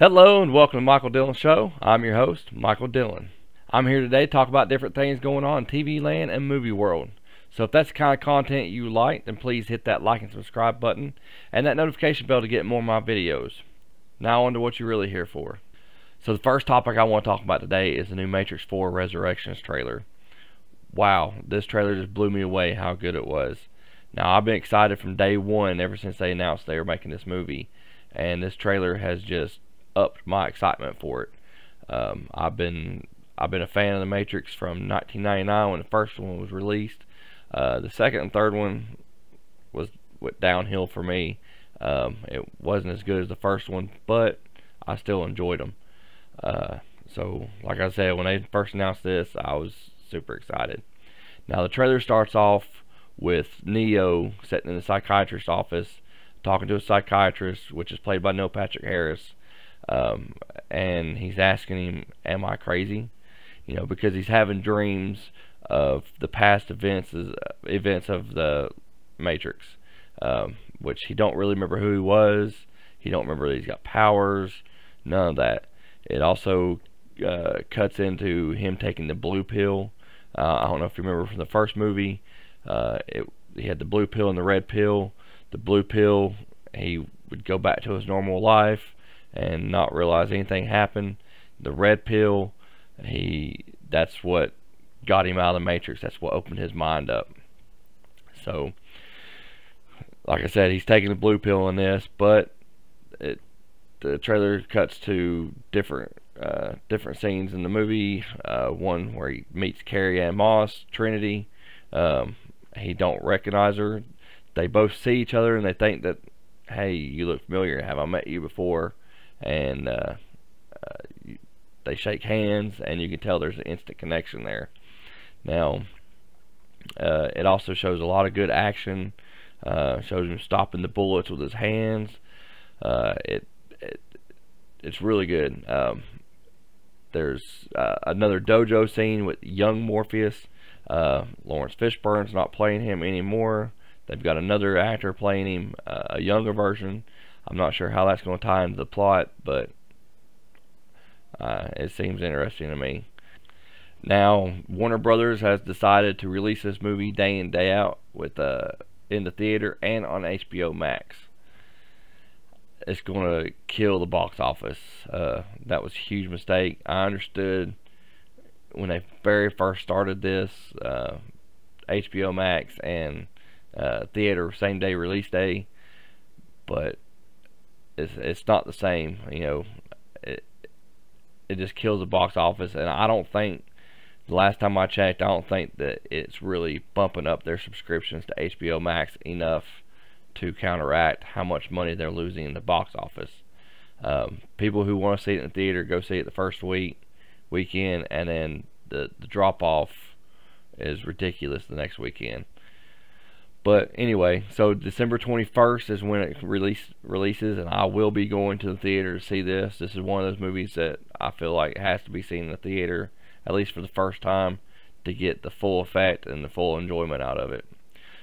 Hello and welcome to Michael Dillon Show. I'm your host, Michael Dillon. I'm here today to talk about different things going on in TV land and movie world. So if that's the kind of content you like, then please hit that like and subscribe button and that notification bell to get more of my videos. Now on to what you're really here for. So the first topic I want to talk about today is the new Matrix 4 Resurrections trailer. Wow, this trailer just blew me away how good it was. Now I've been excited from day one ever since they announced they were making this movie and this trailer has just upped my excitement for it. Um, I've been I've been a fan of the Matrix from 1999 when the first one was released. Uh, the second and third one was went downhill for me. Um, it wasn't as good as the first one, but I still enjoyed them. Uh, so, like I said, when they first announced this, I was super excited. Now, the trailer starts off with Neo sitting in the psychiatrist's office talking to a psychiatrist, which is played by Neil Patrick Harris, um, and he's asking him, "Am I crazy?" You know, because he's having dreams of the past events events of the Matrix, um, which he don't really remember who he was. He don't remember that he's got powers. None of that. It also uh, cuts into him taking the blue pill. Uh, I don't know if you remember from the first movie. Uh, it, he had the blue pill and the red pill. The blue pill, he would go back to his normal life and not realize anything happened. The red pill, he that's what got him out of the matrix. That's what opened his mind up. So, like I said, he's taking the blue pill in this, but it the trailer cuts to different uh, different scenes in the movie. Uh, one where he meets Carrie Ann Moss, Trinity. Um, he don't recognize her. They both see each other and they think that, hey, you look familiar. Have I met you before? And uh, uh, they shake hands, and you can tell there's an instant connection there. Now, uh, it also shows a lot of good action. Uh, shows him stopping the bullets with his hands. Uh, it, it it's really good. Um, there's uh, another dojo scene with young Morpheus. Laurence Fishburne's not playing him anymore. They've got another actor playing him, a younger version. I'm not sure how that's going to tie into the plot, but uh, it seems interesting to me. Now, Warner Brothers has decided to release this movie day in day out with uh, in the theater and on HBO Max. It's going to kill the box office. Uh, that was a huge mistake. I understood when they very first started this, HBO uh, Max and uh, theater same day release day, but it's it's not the same. You know, it it just kills the box office, and I don't think the last time I checked, I don't think that it's really bumping up their subscriptions to HBO Max enough to counteract how much money they're losing in the box office. Um, people who want to see it in the theater go see it the first week, weekend, and then the the drop off is ridiculous the next weekend. But anyway, so December 21st is when it release, releases, and I will be going to the theater to see this. This is one of those movies that I feel like has to be seen in the theater, at least for the first time, to get the full effect and the full enjoyment out of it.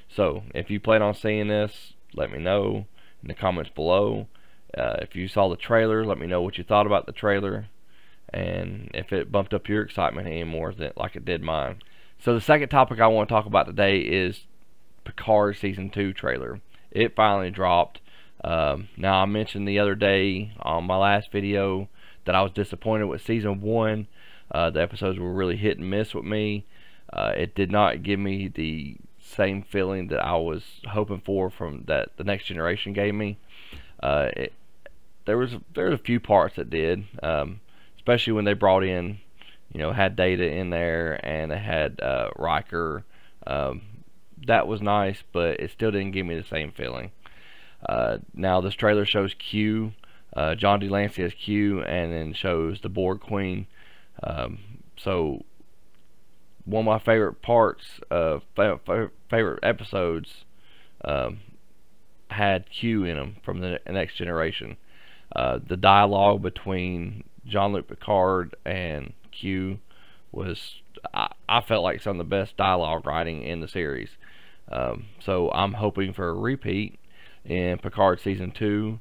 So, if you plan on seeing this, let me know in the comments below. Uh, if you saw the trailer, let me know what you thought about the trailer, and if it bumped up your excitement any more than like it did mine. So the second topic I want to talk about today is Picard season two trailer. It finally dropped. Um, now I mentioned the other day on my last video that I was disappointed with season one. Uh, the episodes were really hit and miss with me. Uh, it did not give me the same feeling that I was hoping for from that the next generation gave me. Uh, it, there was there was a few parts that did, um, especially when they brought in, you know, had data in there and they had uh, Riker. Um, that was nice, but it still didn't give me the same feeling. Uh, now this trailer shows Q, uh, John de Lancie as Q, and then shows the Borg Queen. Um, so one of my favorite parts of favorite episodes um, had Q in them from the Next Generation. Uh, the dialogue between Jean-Luc Picard and Q was I, felt like some of the best dialogue writing in the series. Um, so I'm hoping for a repeat in Picard season two.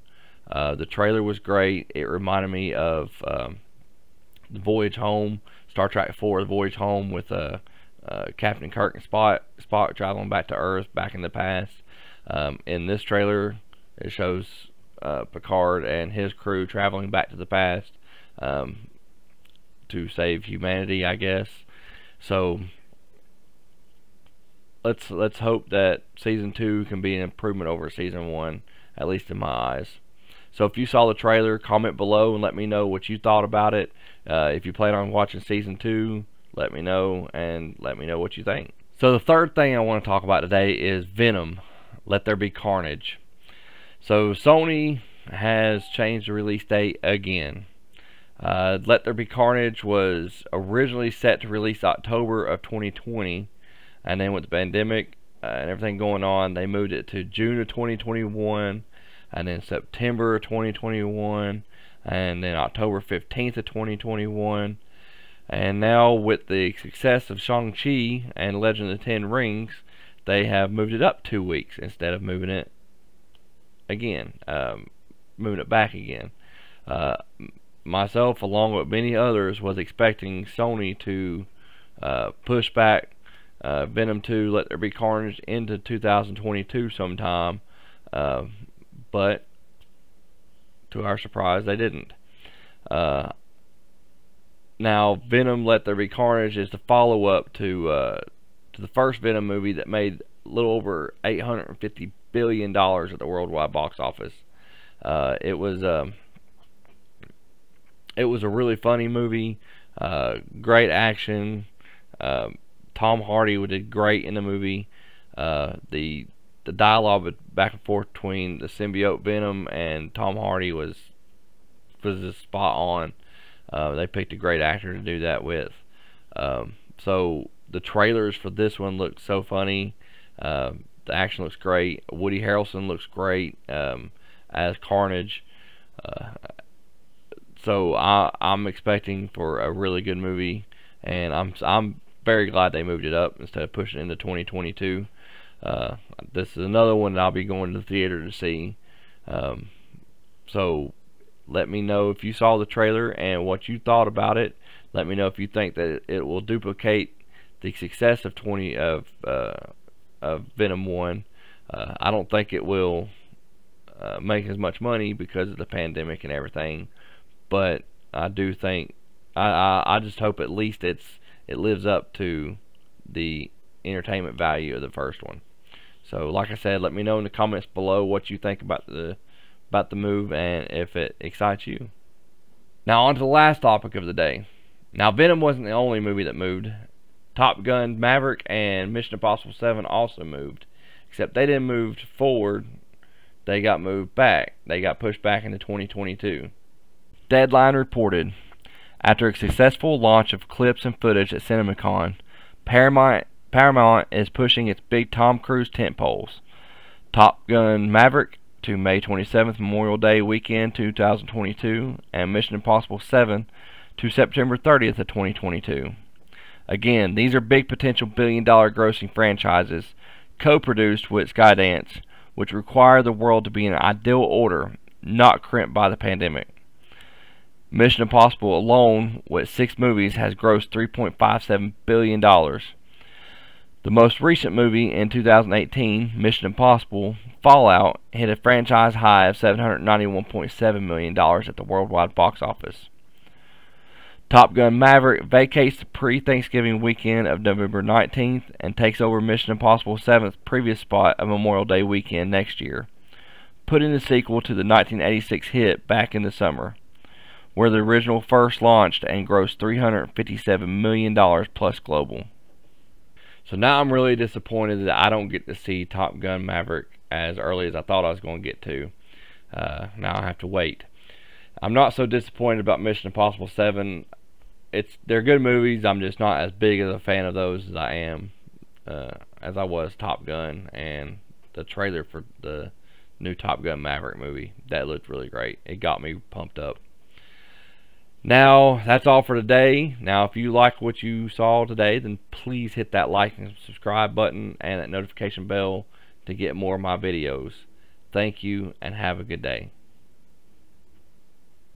Uh, the trailer was great. It reminded me of um, the Voyage Home, Star Trek 4, The Voyage Home with uh, uh, Captain Kirk and Spock, Spock traveling back to Earth back in the past. Um, in this trailer, it shows uh, Picard and his crew traveling back to the past um, to save humanity, I guess. So let's let's hope that season two can be an improvement over season one, at least in my eyes. So if you saw the trailer, comment below and let me know what you thought about it. Uh, if you plan on watching season two, let me know and let me know what you think. So the third thing I want to talk about today is Venom. Let There Be Carnage. So Sony has changed the release date again. Uh, Let There Be Carnage was originally set to release October of 2020, and then with the pandemic uh, and everything going on, they moved it to June of 2021, and then September of 2021, and then October 15th of 2021. And now with the success of Shang-Chi and Legend of the Ten Rings, they have moved it up two weeks instead of moving it again, um, moving it back again. Uh, myself, along with many others, was expecting Sony to uh, push back uh, Venom 2, Let There Be Carnage into 2022 sometime, uh, but to our surprise, they didn't. Uh, now, Venom: Let There Be Carnage is the follow-up to uh, to the first Venom movie that made a little over 850 billion dollars at the worldwide box office. Uh, it was um, it was a really funny movie, uh, great action. Um, Tom Hardy did great in the movie. Uh, the the dialogue back and forth between the symbiote Venom and Tom Hardy was was just spot on. Uh, they picked a great actor to do that with. Um, so the trailers for this one look so funny. Uh, the action looks great. Woody Harrelson looks great um, as Carnage. Uh, so I, I'm expecting for a really good movie, and I'm I'm very glad they moved it up instead of pushing into 2022. Uh, this is another one that I'll be going to the theater to see. Um, so let me know if you saw the trailer and what you thought about it. Let me know if you think that it will duplicate the success of 20 of uh, of Venom 1. Uh, I don't think it will uh, make as much money because of the pandemic and everything, but I do think I, I I just hope at least it's it lives up to the entertainment value of the first one. So, like I said, let me know in the comments below what you think about the about the move and if it excites you. Now on to the last topic of the day. Now Venom wasn't the only movie that moved. Top Gun Maverick and Mission Impossible 7 also moved. Except they didn't move forward, they got moved back. They got pushed back into 2022. Deadline reported after a successful launch of clips and footage at CinemaCon, Paramount Paramount is pushing its big Tom Cruise tentpoles. Top Gun Maverick to May 27th, Memorial Day weekend 2022, and Mission Impossible 7 to September 30th of 2022. Again, these are big potential billion dollar grossing franchises co-produced with Skydance, which require the world to be in ideal order, not crimped by the pandemic. Mission Impossible alone, with six movies, has grossed $3.57 billion. The most recent movie in 2018, Mission Impossible Fallout, hit a franchise high of $791.7 million at the worldwide box office. Top Gun Maverick vacates the pre-Thanksgiving weekend of November 19th and takes over Mission Impossible 7's previous spot of Memorial Day weekend next year, putting the sequel to the 1986 hit back in the summer, where the original first launched and grossed $357 million plus global. So now I'm really disappointed that I don't get to see Top Gun Maverick as early as I thought I was going to get to. Uh, now I have to wait. I'm not so disappointed about Mission Impossible 7. It's they're good movies. I'm just not as big as a fan of those as I am uh, as I was Top Gun and the trailer for the new Top Gun Maverick movie. That looked really great. It got me pumped up. Now, that's all for today. Now, if you like what you saw today, then please hit that like and subscribe button and that notification bell to get more of my videos. Thank you and have a good day.